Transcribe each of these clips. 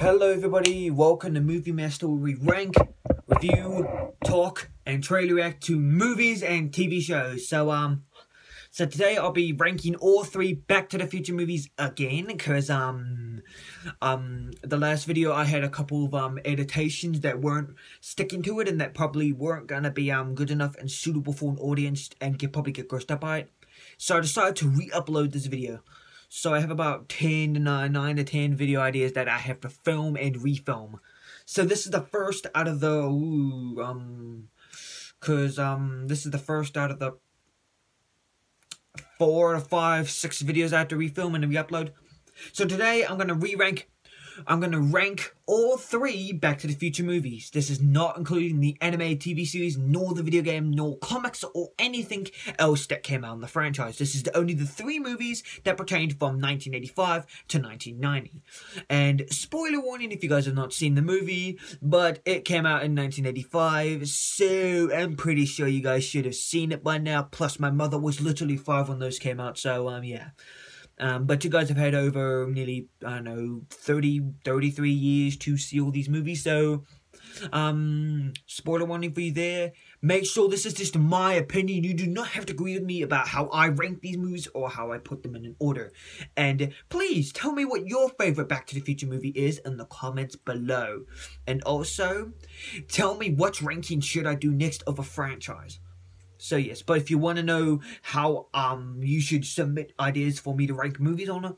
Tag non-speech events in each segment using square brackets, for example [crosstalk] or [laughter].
Hello everybody, welcome to Movie Master where we rank, review, talk, and trailer react to movies and TV shows. So um so today I'll be ranking all three Back to the Future movies again because um um the last video I had a couple of um editations that weren't sticking to it and that probably weren't gonna be um good enough and suitable for an audience and get probably get grossed up by it. So I decided to re-upload this video. So I have about 10 to 9, 9 to 10 video ideas that I have to film and refilm. So this is the first out of the, ooh, um, cause, um, this is the first out of the four five, six videos I have to refilm and re-upload. So today I'm going to re-rank I'm going to rank all three Back to the Future movies. This is not including the animated TV series, nor the video game, nor comics, or anything else that came out in the franchise. This is only the three movies that pertained from 1985 to 1990. And spoiler warning if you guys have not seen the movie, but it came out in 1985, so I'm pretty sure you guys should have seen it by now. Plus, my mother was literally five when those came out, so um, yeah. Um, but you guys have had over nearly, I don't know, 30, 33 years to see all these movies, so, um, spoiler warning for you there. Make sure this is just my opinion. You do not have to agree with me about how I rank these movies or how I put them in an order. And please tell me what your favorite Back to the Future movie is in the comments below. And also, tell me what ranking should I do next of a franchise. So yes, but if you want to know how um you should submit ideas for me to rank movies on,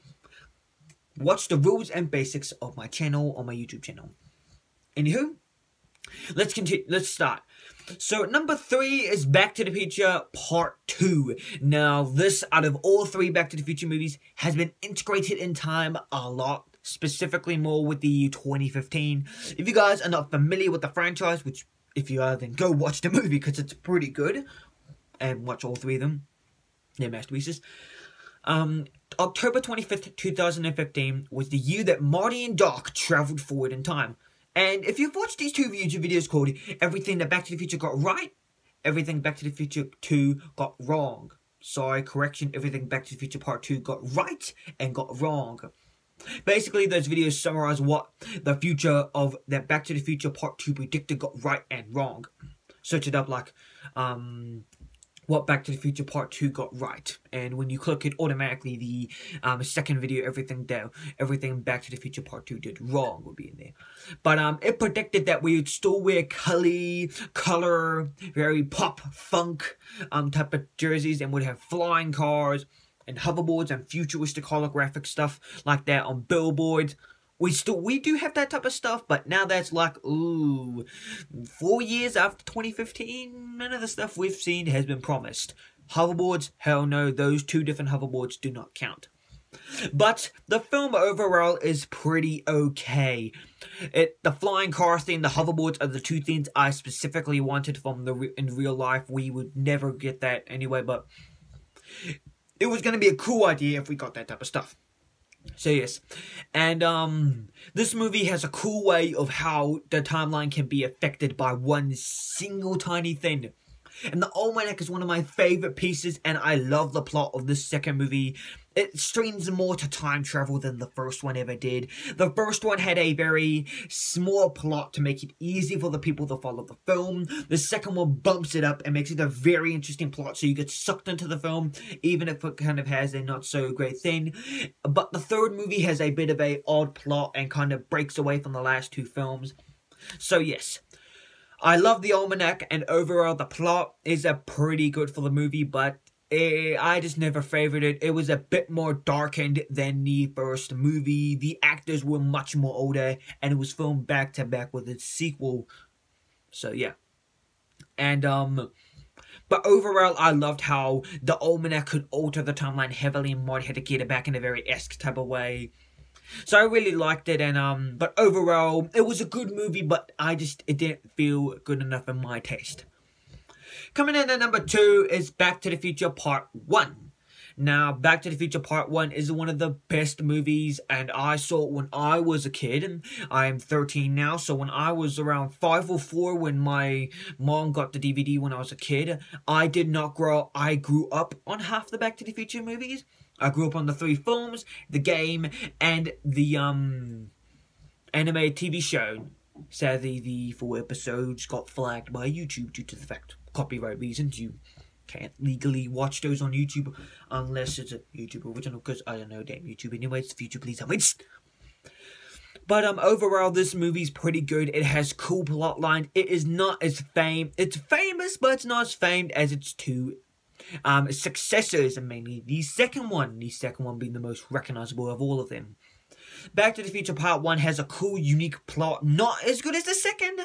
watch the rules and basics of my channel on my YouTube channel. Anywho, let's continue. Let's start. So number three is Back to the Future Part 2. Now this, out of all three Back to the Future movies, has been integrated in time a lot. Specifically more with the 2015. If you guys are not familiar with the franchise, which if you are, then go watch the movie because it's pretty good and watch all three of them. They're masterpieces. Um, October 25th, 2015 was the year that Marty and Doc traveled forward in time. And if you've watched these two YouTube videos called Everything That Back to the Future Got Right, Everything Back to the Future 2 Got Wrong. Sorry, correction, Everything Back to the Future Part 2 got right and got wrong. Basically, those videos summarize what the future of that Back to the Future Part 2 predicted got right and wrong. Search it up like, um, what Back to the Future Part 2 got right. And when you click it, automatically the um, second video, everything there, everything Back to the Future Part 2 did wrong will be in there. But um, it predicted that we would still wear color, color, very pop, funk um, type of jerseys and would have flying cars and hoverboards and futuristic holographic stuff like that on billboards we still we do have that type of stuff, but now that's like ooh, four years after 2015, none of the stuff we've seen has been promised. Hoverboards, hell no, those two different hoverboards do not count. But the film overall is pretty okay. It the flying car thing, the hoverboards are the two things I specifically wanted from the in real life. We would never get that anyway, but it was gonna be a cool idea if we got that type of stuff. So yes, and um, this movie has a cool way of how the timeline can be affected by one single tiny thing. And the Almanac is one of my favorite pieces, and I love the plot of this second movie. It strains more to time travel than the first one ever did. The first one had a very small plot to make it easy for the people to follow the film. The second one bumps it up and makes it a very interesting plot, so you get sucked into the film, even if it kind of has a not so great thing. But the third movie has a bit of a odd plot and kind of breaks away from the last two films. So yes, I love the Almanac, and overall the plot is a pretty good for the movie, but it, I just never favored it. It was a bit more darkened than the first movie. The actors were much more older, and it was filmed back to back with its sequel. So yeah, and um. But overall, I loved how the Almanac could alter the timeline heavily and Marty had to get it back in a very esque type of way. So I really liked it, and um, but overall, it was a good movie, but I just it didn't feel good enough in my taste. Coming in at number two is Back to the Future Part One. Now, Back to the Future Part 1 is one of the best movies, and I saw it when I was a kid, and I am 13 now, so when I was around 5 or 4 when my mom got the DVD when I was a kid, I did not grow I grew up on half the Back to the Future movies. I grew up on the three films, the game, and the, um, animated TV show. Sadly, the four episodes got flagged by YouTube due to the fact copyright reasons. You can't legally watch those on YouTube unless it's a YouTube original. Because I don't know, damn YouTube. Anyways, future, please help me. But um, overall, this movie's pretty good. It has cool plot line. It is not as fame. It's famous, but it's not as famed as its two um successors, and mainly the second one. The second one being the most recognizable of all of them. Back to the Future Part 1 has a cool, unique plot, not as good as the second,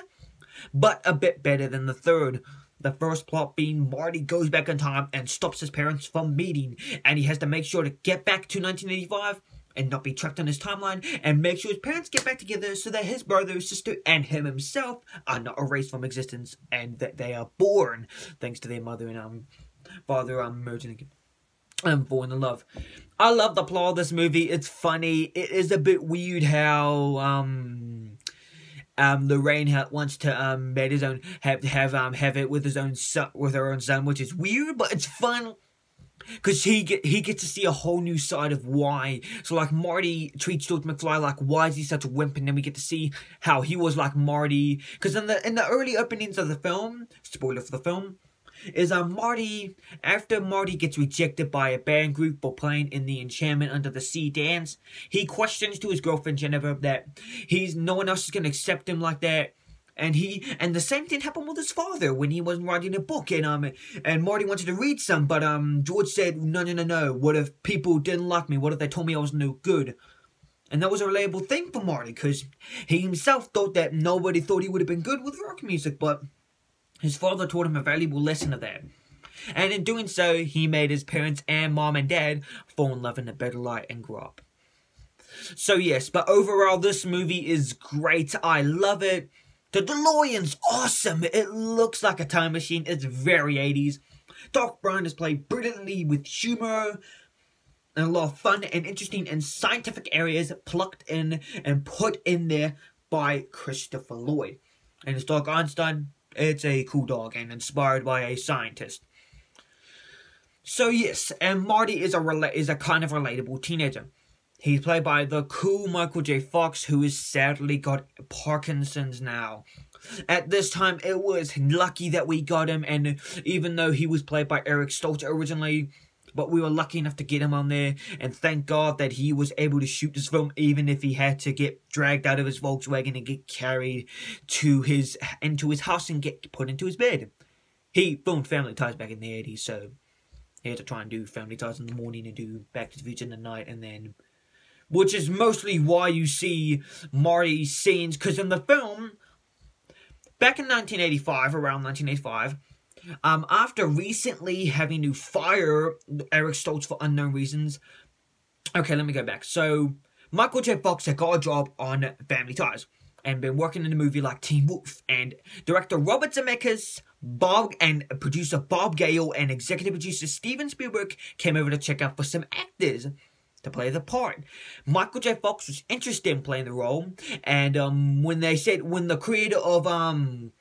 but a bit better than the third. The first plot being Marty goes back in time and stops his parents from meeting, and he has to make sure to get back to 1985 and not be trapped on his timeline, and make sure his parents get back together so that his brother, sister, and him himself are not erased from existence, and that they are born thanks to their mother and um father um merging again. I'm falling in love. I love the plot of this movie. It's funny. It is a bit weird how um um Lorraine ha- wants to um make his own have have um have it with his own son with her own son, which is weird, but it's fun. Cause he get he gets to see a whole new side of why. So like Marty treats George McFly like why is he such a wimp, and then we get to see how he was like Marty. Cause in the in the early openings of the film, spoiler for the film, is um Marty after Marty gets rejected by a band group for playing in the Enchantment Under the Sea dance, he questions to his girlfriend Jennifer that he's no one else is gonna accept him like that. And he and the same thing happened with his father when he wasn't writing a book and um and Marty wanted to read some, but um George said no no no no. What if people didn't like me? What if they told me I was no good? And that was a relatable thing for Marty because he himself thought that nobody thought he would have been good with rock music, but his father taught him a valuable lesson of that. And in doing so, he made his parents and mom and dad fall in love in a better light and grow up. So yes, but overall this movie is great. I love it. The DeLorean's awesome. It looks like a time machine. It's very 80s. Doc Brown is played brilliantly with humor and a lot of fun and interesting and scientific areas plucked in and put in there by Christopher Lloyd. And his dog Einstein it's a cool dog and inspired by a scientist. So yes, and Marty is a is a kind of relatable teenager. He's played by the cool Michael J. Fox, who has sadly got Parkinson's now. At this time, it was lucky that we got him, and even though he was played by Eric Stoltz originally, but we were lucky enough to get him on there, and thank God that he was able to shoot this film, even if he had to get dragged out of his Volkswagen and get carried to his into his house and get put into his bed. He filmed Family Ties back in the 80s, so he had to try and do Family Ties in the morning and do Back to the Future in the night, and then which is mostly why you see Marty's scenes, because in the film, back in 1985, around 1985, um, after recently having to fire Eric Stoltz for unknown reasons. Okay, let me go back. So, Michael J. Fox had got a job on Family Ties and been working in a movie like Teen Wolf. And director Robert Zemeckis, Bob, and producer Bob Gale, and executive producer Steven Spielberg came over to check out for some actors to play the part. Michael J. Fox was interested in playing the role, and um, when they said when the creator of um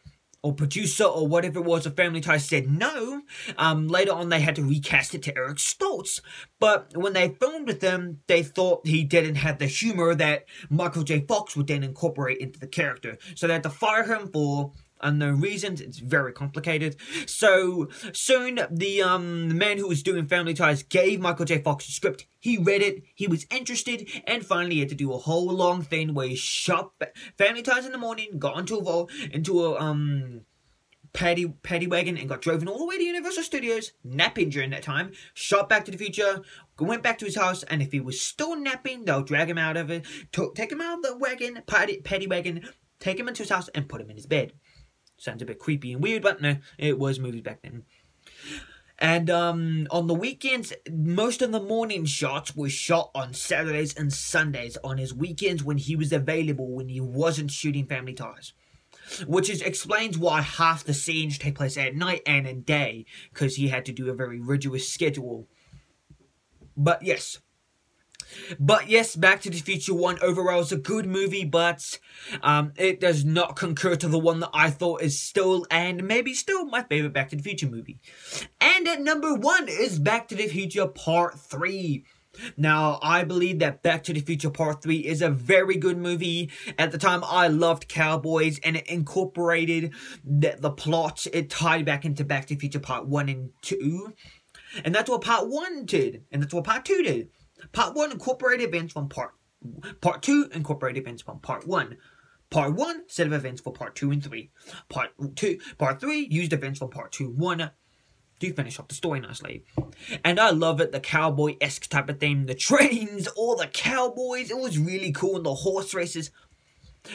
or producer or whatever it was of Family Ties said no. Um, later on, they had to recast it to Eric Stoltz. But when they filmed with him, they thought he didn't have the humor that Michael J. Fox would then incorporate into the character. So they had to fire him for unknown reasons. It's very complicated. So soon, the um the man who was doing Family Ties gave Michael J. Fox the script. He read it. He was interested, and finally he had to do a whole long thing where he shot Family Ties in the morning, got into a vault, into a um paddy paddy wagon and got driven all the way to Universal Studios, napping during that time, shot back to the future, went back to his house, and if he was still napping, they'll drag him out of it, take him out of the wagon, paddy, paddy wagon, take him into his house, and put him in his bed. Sounds a bit creepy and weird, but no, it was movies back then. And um, on the weekends, most of the morning shots were shot on Saturdays and Sundays on his weekends when he was available when he wasn't shooting Family Ties. Which is explains why half the scenes take place at night and in day, because he had to do a very rigorous schedule. But yes, but yes, Back to the Future 1 overall is a good movie, but um, it does not concur to the one that I thought is still, and maybe still, my favorite Back to the Future movie. And at number one is Back to the Future Part 3. Now, I believe that Back to the Future Part 3 is a very good movie. At the time, I loved Cowboys, and it incorporated the, the plot. It tied back into Back to the Future Part 1 and 2. And that's what Part 1 did, and that's what Part 2 did. Part 1 incorporated events from Part Part 2 incorporated events from Part 1. Part 1 set of events for Part 2 and 3. Part 2, Part 3 used events from Part 2 1 do finish off the story nicely. And I love it, the cowboy-esque type of theme. The [laughs] trains, all the cowboys, it was really cool. And the horse races.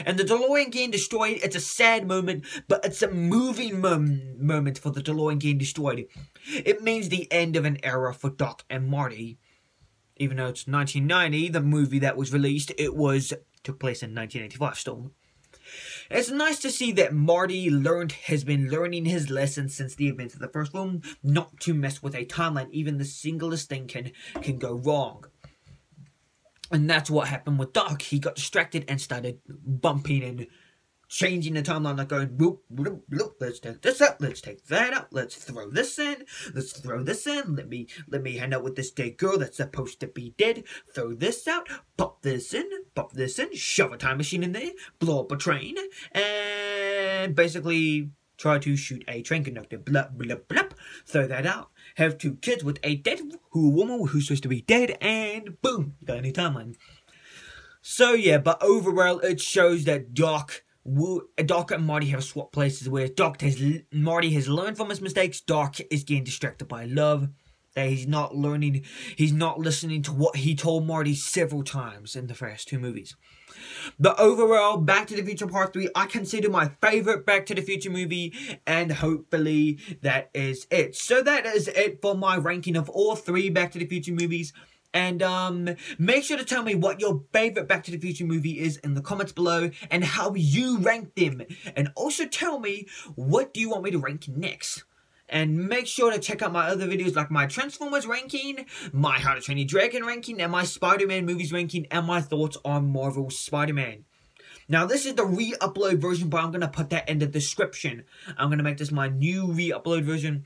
And the DeLorean getting destroyed, it's a sad moment, but it's a moving mom moment for the DeLorean getting destroyed. It means the end of an era for Doc and Marty. Even though it's 1990, the movie that was released, it was took place in 1985 still. It's nice to see that Marty learned has been learning his lesson since the events of the first film, not to mess with a timeline. Even the singlest thing can can go wrong. And that's what happened with Doc. He got distracted and started bumping and changing the timeline, like going, whoop, whoop, whoop, let's take this out, let's take that out, let's throw this in, let's throw this in, let me, let me hang out with this dead girl that's supposed to be dead, throw this out, pop this in, pop this in, shove a time machine in there, blow up a train, and basically try to shoot a train conductor, blah, blah, blah, throw that out, have two kids with a dead, who woman who's supposed to be dead, and boom, got a new timeline. So yeah, but overall, it shows that Doc Doc and Marty have swapped places where Doc has Marty has learned from his mistakes. Doc is getting distracted by love. That he's not learning, he's not listening to what he told Marty several times in the first two movies. But overall, Back to the Future Part 3, I consider my favorite Back to the Future movie, and hopefully that is it. So that is it for my ranking of all three Back to the Future movies. And um, make sure to tell me what your favorite Back to the Future movie is in the comments below and how you rank them. And also tell me what do you want me to rank next. And make sure to check out my other videos like my Transformers ranking, my How to Train Your Dragon ranking, and my Spider-Man movies ranking, and my thoughts on Marvel Spider-Man. Now, this is the re-upload version, but I'm going to put that in the description. I'm going to make this my new re-upload version.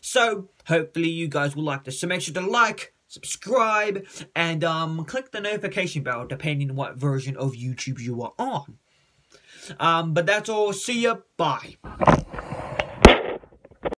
So, hopefully you guys will like this. So make sure to like, subscribe, and um, click the notification bell depending on what version of YouTube you are on. Um, but that's all. See ya. Bye.